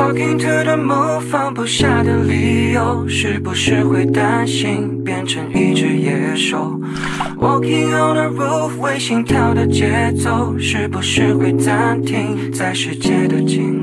Talking to the moon，放不下的理由，是不是会担心变成一只野兽？Walking on the roof，为心跳的节奏，是不是会暂停在世界的尽头？